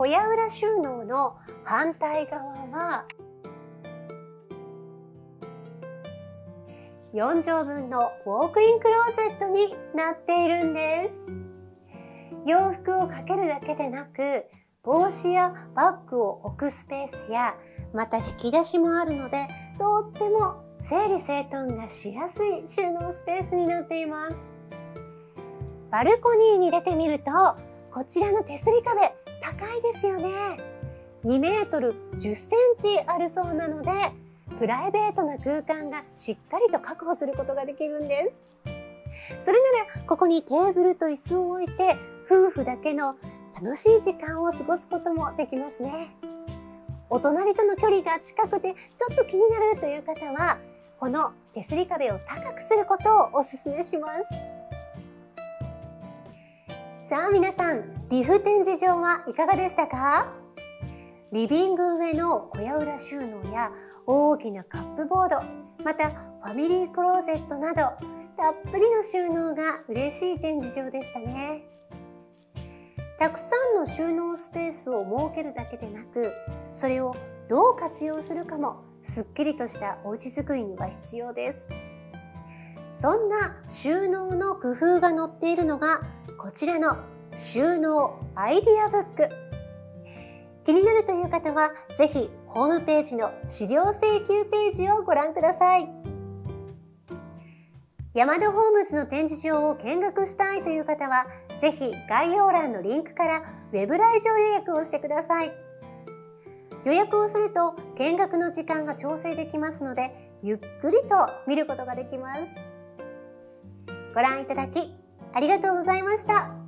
小屋裏収納の反対側は4畳分のウォークインクローゼットになっているんです。洋服をかけるだけでなく帽子やバッグを置くスペースやまた引き出しもあるのでとっても整理整頓がしやすい収納スペースになっています。バルコニーに出てみるとこちらの手すり壁高いですよね。2メートル10センチあるそうなのでプライベートな空間がしっかりと確保することができるんです。それならここにテーブルと椅子を置いて夫婦だけの楽しい時間を過ごすこともできますね。お隣との距離が近くてちょっと気になるという方はこの手すり壁を高くすることをお勧めします。さあ皆さんリフ展示場はいかがでしたか？リビング上の小屋裏収納や大きなカップボードまたファミリークローゼットなどたっぷりの収納が嬉しい展示場でしたね。たくさんの収納スペースを設けるだけでなくそれをどう活用するかもすっきりとしたお家作りには必要です。そんな収納の工夫が載っているのがこちらの収納アイディアブック。気になるという方はぜひホームページの資料請求ページをご覧ください。山田ホームズの展示場を見学したいという方はぜひ概要欄のリンクからウェブ来場予約をしてください。予約をすると見学の時間が調整できますのでゆっくりと見ることができます。ご覧いただきありがとうございました。